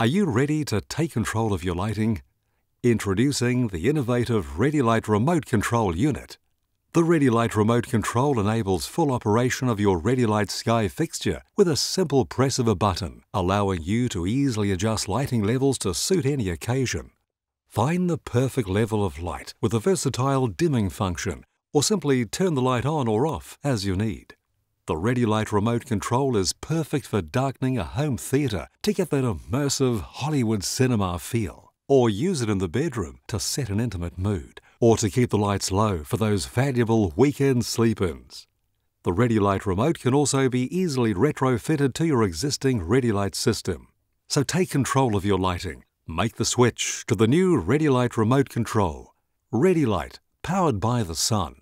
Are you ready to take control of your lighting? Introducing the innovative RediLight Remote Control Unit. The RediLight Remote Control enables full operation of your RediLight Sky fixture with a simple press of a button, allowing you to easily adjust lighting levels to suit any occasion. Find the perfect level of light with a versatile dimming function, or simply turn the light on or off as you need. The RediLight remote control is perfect for darkening a home theatre to get that immersive Hollywood cinema feel, or use it in the bedroom to set an intimate mood, or to keep the lights low for those valuable weekend sleep-ins. The RediLight remote can also be easily retrofitted to your existing RediLight system. So take control of your lighting. Make the switch to the new RediLight remote control. RediLight, powered by the sun.